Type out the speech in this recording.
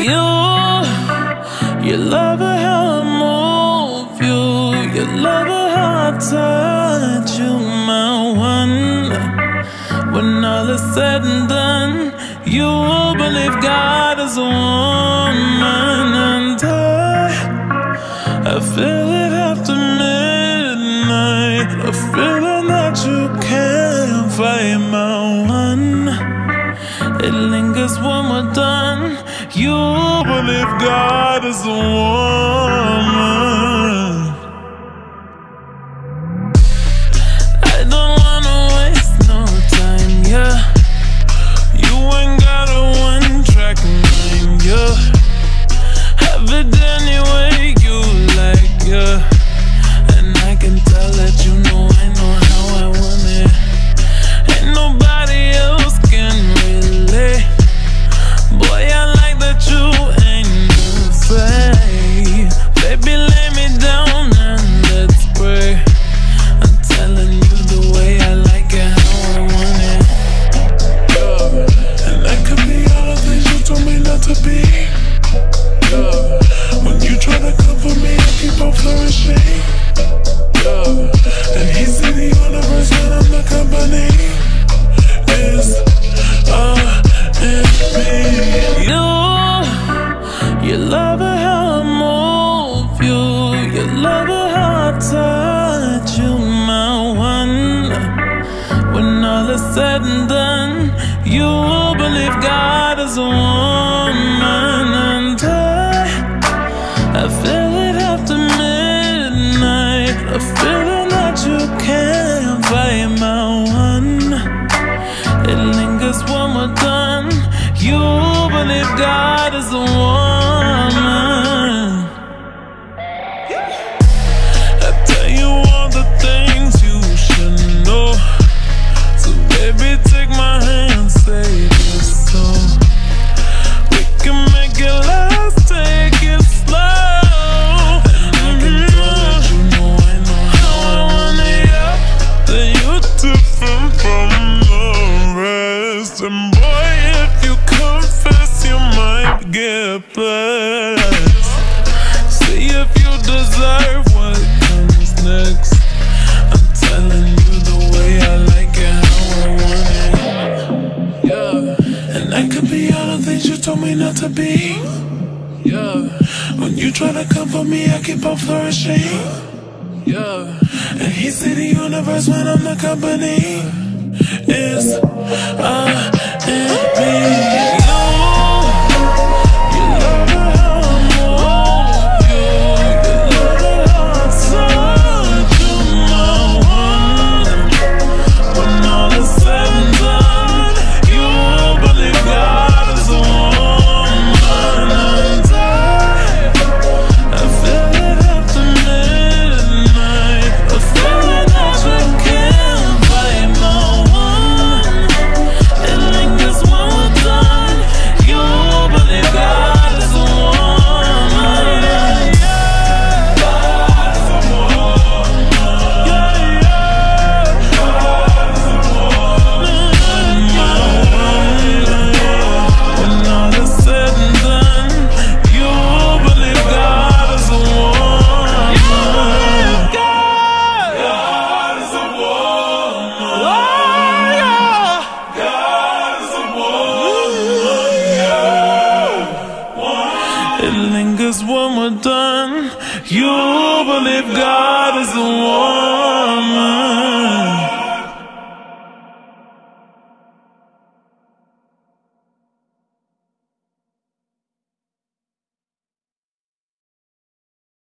You, you love how I move you. You love how I touch you, my one. When all is said and done, you will believe God is a woman, and I, I feel it after midnight. A feeling that you can't fight, my one. It lingers when we're done. You believe God is a woman. Be. Yeah. When you try to comfort me, I keep on flourishing. Yeah. And he see the universe when I'm the company. Is uh and me. You, you love how I move you. You love how I touch you, my one. When all is said and done, I, feel it after midnight. A feeling that you can't my one. It lingers when we're done. You believe God is a woman. Blessed. See if you deserve what comes next. I'm telling you the way I like it, how I want it. Yeah. And that could be all the things you told me not to be. Yeah. When you try to comfort me, I keep on flourishing. Yeah. And he see the universe when I'm the company. Is uh and me. You believe God is the woman.